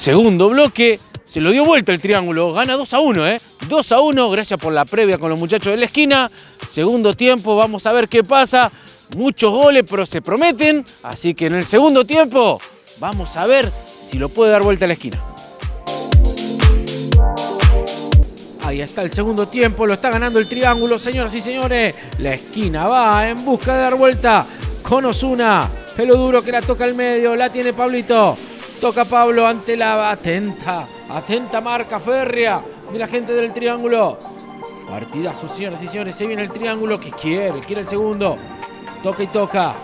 Segundo bloque, se lo dio vuelta el triángulo, gana 2 a 1, ¿eh? 2 a 1, gracias por la previa con los muchachos de la esquina. Segundo tiempo, vamos a ver qué pasa. Muchos goles, pero se prometen. Así que en el segundo tiempo, vamos a ver si lo puede dar vuelta a la esquina. Ahí está el segundo tiempo, lo está ganando el triángulo, señoras y señores. La esquina va en busca de dar vuelta con Osuna. Pelo duro que la toca al medio, la tiene Pablito. Toca Pablo ante la atenta, atenta marca férrea de la gente del triángulo. Partidazo, señoras y señores. Se viene el triángulo que quiere, quiere el segundo. Toca y toca.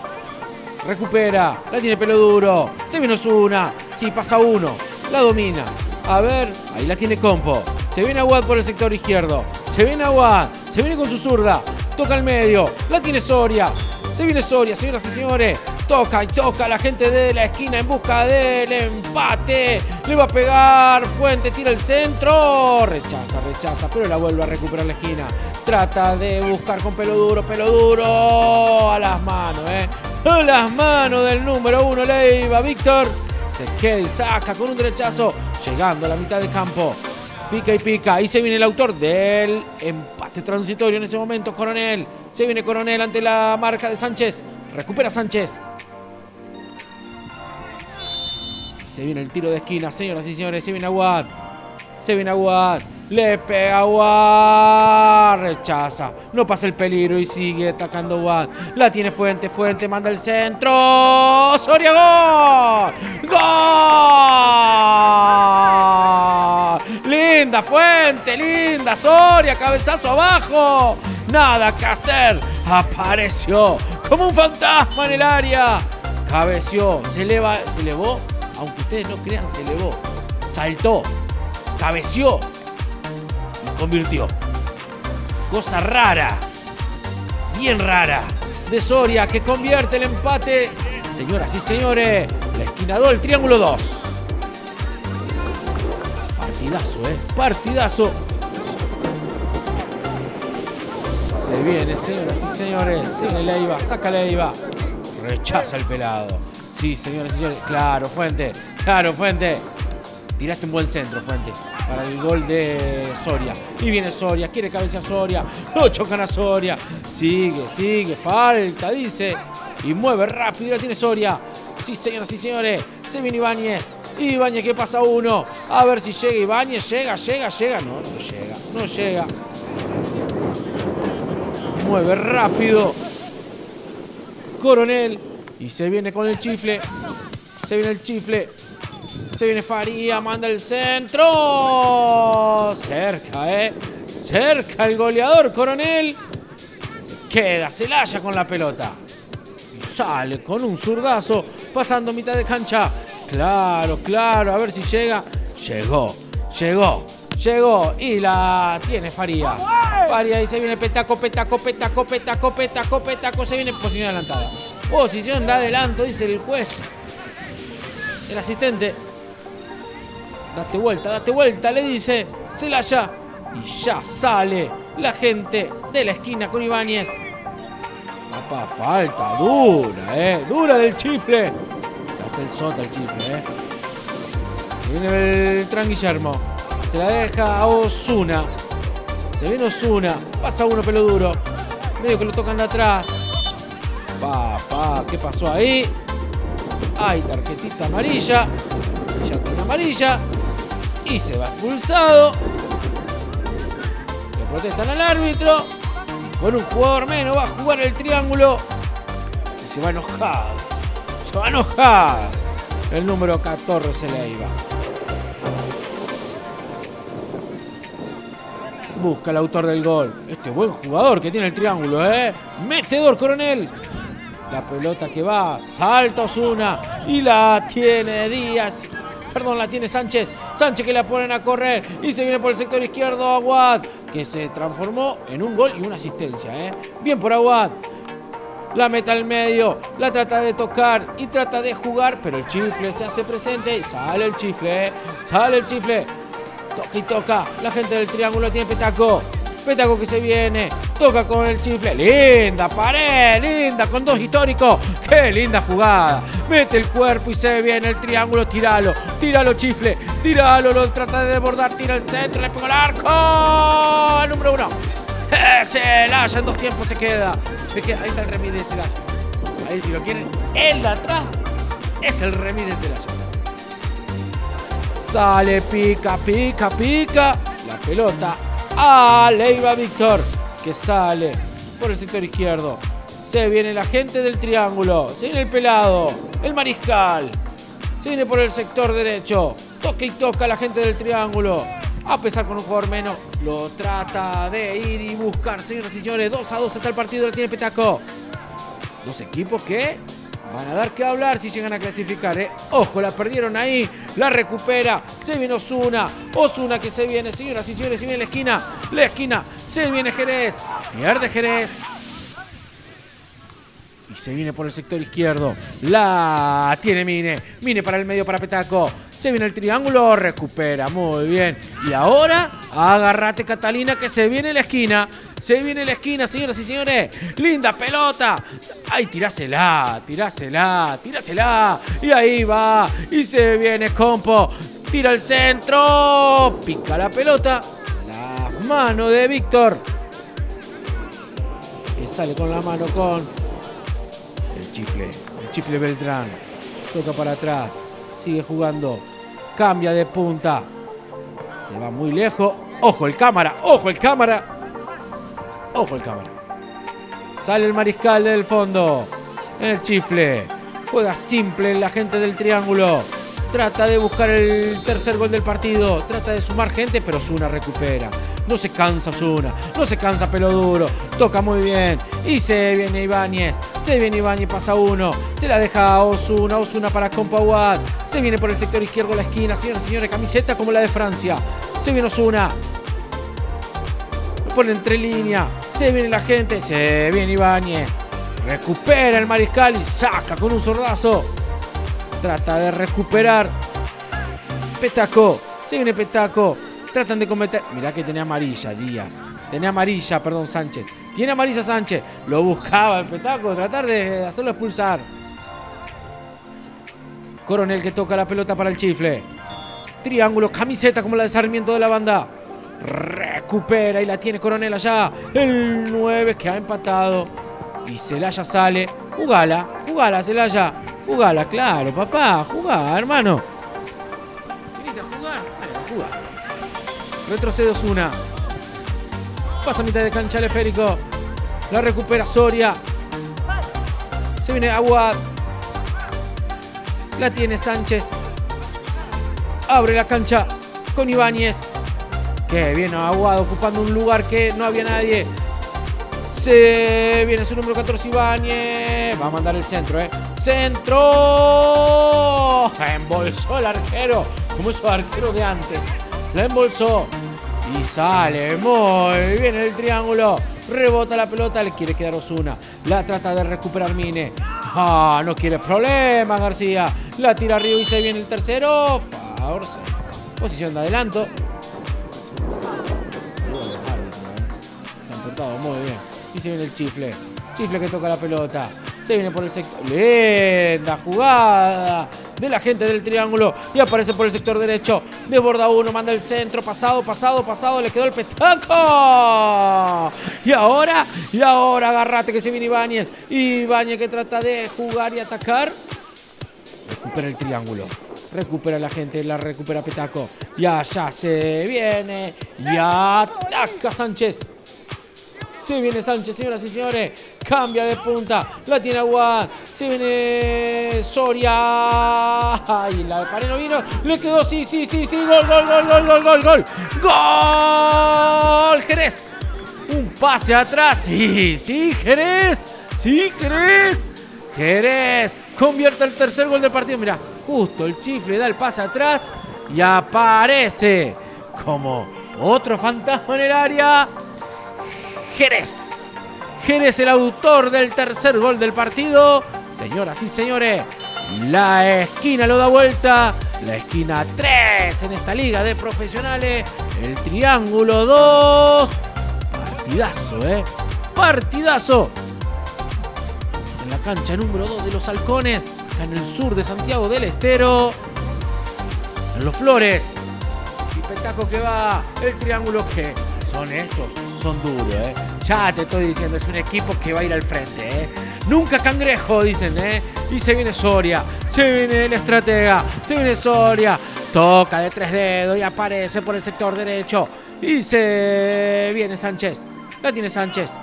Recupera, la tiene pelo duro. Se viene Osuna. Sí, pasa uno. La domina. A ver, ahí la tiene Compo. Se viene Aguad por el sector izquierdo. Se viene Aguad. Se viene con su zurda. Toca al medio. La tiene Soria. Se viene Soria, señoras y señores. Toca y toca la gente de la esquina en busca del empate. Le va a pegar. Fuente tira el centro. Rechaza, rechaza, pero la vuelve a recuperar la esquina. Trata de buscar con pelo duro, pelo duro. A las manos, ¿eh? A las manos del número uno, Leiva. Víctor se queda y saca con un derechazo. Llegando a la mitad del campo. Pica y pica. Ahí se viene el autor del empate transitorio en ese momento. Coronel. Se viene Coronel ante la marca de Sánchez. Recupera Sánchez. Se viene el tiro de esquina, señoras y señores. Se viene Aguad. Se viene Aguad. Le pega Aguad. Rechaza. No pasa el peligro y sigue atacando Aguad. La tiene Fuente. Fuente manda el centro. Soria gol. Gol. Linda Fuente. Linda Soria. Cabezazo abajo. Nada que hacer. Apareció como un fantasma en el área. Cabeció. Se eleva. Se elevó aunque ustedes no crean, se elevó, saltó, cabeció y convirtió. Cosa rara, bien rara, de Soria que convierte el empate. Señoras y señores, la esquina 2, el triángulo 2. Partidazo, ¿eh? Partidazo. Se viene, señoras y señores. Se viene Leiva, saca Leiva. Rechaza el pelado. Sí, señores señores. Claro, Fuente. Claro, Fuente. Tiraste un buen centro, Fuente. Para el gol de Soria. Y viene Soria. Quiere cabeza Soria. Lo chocan a Soria. Sigue, sigue. Falta, dice. Y mueve rápido. La tiene Soria. Sí, señoras y señores. Se viene Ibáñez. Ibáñez que pasa uno. A ver si llega Ibáñez. Llega, llega, llega. No, no llega. No llega. Mueve rápido. Coronel. Y se viene con el chifle. Se viene el chifle. Se viene Faría, manda el centro. Cerca, ¿eh? Cerca el goleador, coronel. Se queda Celaya con la pelota. Sale con un zurdazo, pasando mitad de cancha. Claro, claro, a ver si llega. Llegó, llegó, llegó. Y la tiene Faría. Faría y se viene petaco, petaco, petaco, petaco, petaco, petaco. Se viene en posición adelantada. Posición de adelanto, dice el juez. El asistente. Date vuelta, date vuelta, le dice Celaya. Y ya sale la gente de la esquina con Ibáñez. Papá, falta dura, eh. Dura del chifle. Se hace el sota el chifle, eh. Se viene el Tran Guillermo. Se la deja a Osuna. Se viene Osuna. Pasa uno pelo duro. Medio que lo tocan de atrás. Papá, ¿qué pasó ahí? Hay tarjetita amarilla. Ya con amarilla. Y se va expulsado. Le protestan al árbitro. Con un jugador menos va a jugar el triángulo. Y se va enojado. Se va enojado. El número 14 se le iba. Busca el autor del gol. Este buen jugador que tiene el triángulo, ¿eh? Metedor Coronel. La pelota que va, salta Osuna y la tiene Díaz. Perdón, la tiene Sánchez. Sánchez que la ponen a correr y se viene por el sector izquierdo Aguad, que se transformó en un gol y una asistencia. ¿eh? Bien por Aguad. La meta al medio, la trata de tocar y trata de jugar, pero el chifle se hace presente y sale el chifle, sale el chifle. Toca y toca. La gente del triángulo tiene petaco. Petaco que se viene. Toca con el chifle. Linda pared, linda, con dos históricos. Qué linda jugada. Mete el cuerpo y se viene el triángulo. Tíralo, tíralo, chifle. Tíralo, lo trata de desbordar. Tira el centro, le pega el arco. El número uno. Celaya en dos tiempos se queda. Se queda. Ahí está el remis de Celaya. Ahí si lo quieren. El de atrás es el remis de Celaya. Sale, pica, pica, pica. La pelota a Leiva Víctor, que sale por el sector izquierdo. Se viene la gente del triángulo. Se viene el pelado, el mariscal. Se viene por el sector derecho. Toca y toca la gente del triángulo. A pesar con un jugador menos, lo trata de ir y buscar, señoras y señores. 2 a 2 hasta el partido, lo tiene Petaco. Dos equipos que van a dar que hablar si llegan a clasificar. ¿eh? Ojo, la perdieron ahí, la recupera. Se viene Osuna. Osuna que se viene, señoras y señores, se viene la esquina. La esquina, se viene Jerez. Pierde Jerez. Y se viene por el sector izquierdo. La tiene Mine. Mine para el medio para Petaco. Se viene el triángulo, recupera, muy bien. Y ahora, agárrate Catalina que se viene la esquina. Se viene la esquina, señoras y señores. Linda pelota. Ay, tirásela, tirásela, tirásela. Y ahí va. Y se viene Compo. Tira el centro. Pica la pelota. La mano de Víctor. Y sale con la mano con el chifle. El chifle Beltrán. Toca para atrás sigue jugando. Cambia de punta. Se va muy lejos. Ojo el cámara, ojo el cámara. Ojo el cámara. Sale el mariscal del fondo. El chifle. Juega simple la gente del triángulo. Trata de buscar el tercer gol del partido. Trata de sumar gente, pero Zuna recupera. No se cansa Zuna. No se cansa pelo duro. Toca muy bien. Y se viene Ibáñez. Se viene Ibáñez, pasa uno. Se la deja Osuna. Osuna para Compawad. Se viene por el sector izquierdo la esquina. Señoras y señores, camiseta como la de Francia. Se viene Osuna. Lo pone entre línea. Se viene la gente. Se viene Ibáñez. Recupera el mariscal y saca con un zorrazo. Trata de recuperar. Petaco. Se viene Petaco. Tratan de cometer. Mirá que tenía amarilla, Díaz. Tenía amarilla, perdón, Sánchez. Tiene amarilla Sánchez. Lo buscaba el Petaco. Tratar de hacerlo expulsar. Coronel que toca la pelota para el chifle. Triángulo, camiseta como la de Sarmiento de la banda. Recupera y la tiene Coronel allá. El 9 que ha empatado. Y Celaya sale. Jugala, jugala, Celaya. Jugala, claro, papá. Jugá, hermano. ¿Viniste a jugar? Bueno, jugá. Retrocede Osuna. Pasa a mitad de cancha el esférico. La recupera Soria. Se viene Aguad. La tiene Sánchez. Abre la cancha con Ibáñez. Que viene Aguado ocupando un lugar que no había nadie. Se viene su número 14 Ibáñez. Va a mandar el centro, ¿eh? ¡Centro! Embolsó el arquero. Como esos arqueros de antes. La embolsó. Y sale muy bien el triángulo. Rebota la pelota, le quiere quedar Osuna. La trata de recuperar Mine. Ah, no quiere problema García. La tira arriba y se viene el tercero. Favor, posición de adelanto. Muy bien. Y se viene el chifle. Chifle que toca la pelota. Se viene por el sector. Linda jugada de la gente del triángulo. Y aparece por el sector derecho. Desborda uno, manda el centro. Pasado, pasado, pasado. Le quedó el petaco. Y ahora, y ahora agarrate que se viene Ibáñez. Ibáñez que trata de jugar y atacar. Recupera el triángulo. Recupera la gente, la recupera Petaco. Y allá se viene. Y ataca Sánchez. Se viene Sánchez, señoras y señores. Cambia de punta. La tiene Aguad. Se viene Soria. Ay, la de Pareno vino. Le quedó, sí, sí, sí, sí. Gol, gol, gol, gol, gol, gol, gol. Gol. Jerez. Un pase atrás. Sí, sí, Jerez. Sí, Jerez. Jerez. Convierte el tercer gol del partido. Mira, justo el chifle da el pase atrás. Y aparece como otro fantasma en el área. Jerez. Jerez, el autor del tercer gol del partido. Señoras y señores, la esquina lo da vuelta. La esquina 3 en esta liga de profesionales. El triángulo 2. partidazo, ¿eh? Partidazo. En la cancha número 2 de los Halcones, en el sur de Santiago del Estero. En los Flores. Y petaco que va. El triángulo que son estos. Son duros, ¿eh? Ya te estoy diciendo, es un equipo que va a ir al frente, ¿eh? Nunca cangrejo, dicen, ¿eh? Y se viene Soria, se viene el estratega, se viene Soria. Toca de tres dedos y aparece por el sector derecho. Y se viene Sánchez. La tiene Sánchez.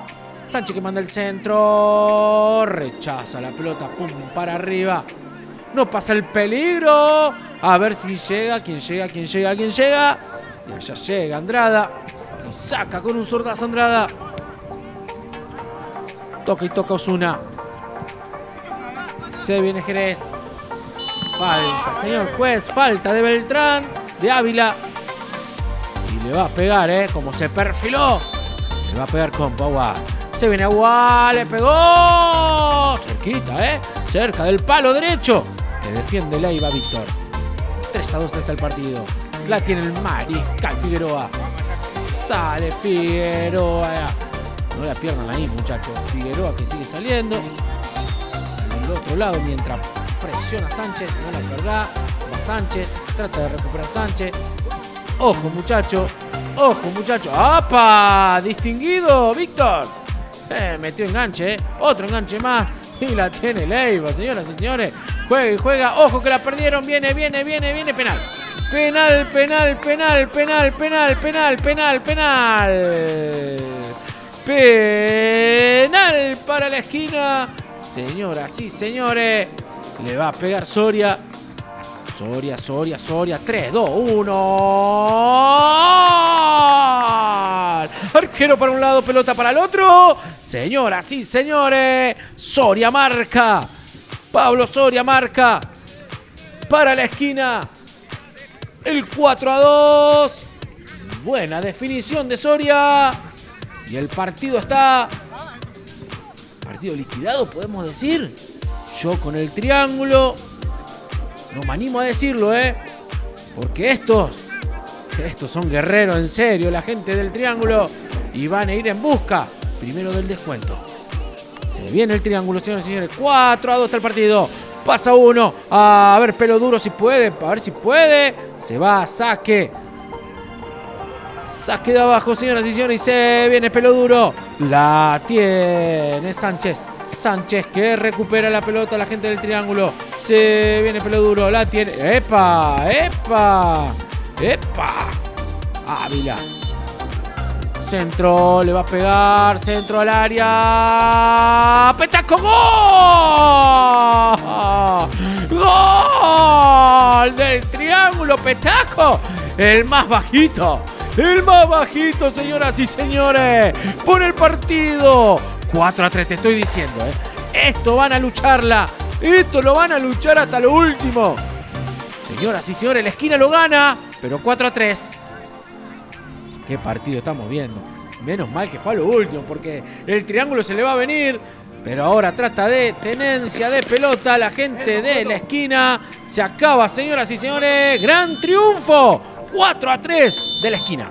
Sánchez que manda el centro. Rechaza la pelota. Pum, para arriba. No pasa el peligro. A ver si llega. ¿Quién llega? ¿Quién llega? ¿Quién llega? Y allá llega Andrada. Y saca con un zurdazo Andrada. Toca y toca Osuna. Se viene Jerez. Falta, señor juez. Falta de Beltrán. De Ávila. Y le va a pegar, ¿eh? Como se perfiló. Le va a pegar con Pau. Se viene Agua. Le pegó. Cerquita, ¿eh? Cerca del palo derecho. Le defiende Leiva Víctor. 3 a 2 está el partido. La tiene el Mariscal Figueroa. Sale Figueroa. No la pierdan ahí, muchachos. Figueroa que sigue saliendo. Del otro lado, mientras presiona Sánchez. No la verdad. Va Sánchez. Trata de recuperar a Sánchez. Ojo, muchacho. Ojo, muchacho. ¡Apa! Distinguido, Víctor. Eh, metió enganche, ¿eh? Otro enganche más. Y la tiene Leiva, señoras y señores. Juega y juega. Ojo que la perdieron. Viene, viene, viene, viene. Penal. Penal, penal, penal, penal, penal, penal, penal, penal. Penal para la esquina. Señoras y señores. Le va a pegar Soria. Soria, Soria, Soria. 3, 2, 1. Arquero para un lado, pelota para el otro. Señoras y señores. Soria marca. Pablo Soria marca. Para la esquina. El 4 a 2. Buena definición de Soria. Y el partido está. Partido liquidado, podemos decir. Yo con el triángulo. No me animo a decirlo, ¿eh? Porque estos. Estos son guerreros, en serio, la gente del triángulo. Y van a ir en busca. Primero del descuento. Se viene el triángulo, señores y señores. 4 a 2 está el partido. Pasa uno. A ver, pelo duro si puede. A ver si puede. Se va a saque. Saque de abajo, señoras y señores. Y se viene pelo duro. La tiene Sánchez. Sánchez que recupera la pelota. La gente del triángulo. Se viene pelo duro. La tiene. ¡Epa! ¡Epa! ¡Epa! Ávila. Centro, le va a pegar. Centro al área. ¡Petaco! ¡Gol! ¡Gol! Del triángulo, Petaco. El más bajito. El más bajito, señoras y señores. Por el partido. 4 a 3, te estoy diciendo, ¿eh? Esto van a lucharla. Esto lo van a luchar hasta lo último. Señoras y señores, la esquina lo gana, pero 4 a 3. Qué partido estamos viendo. Menos mal que fue a lo último, porque el triángulo se le va a venir. Pero ahora trata de tenencia de pelota. La gente de la esquina se acaba, señoras y señores. Gran triunfo. 4 a 3 de la esquina.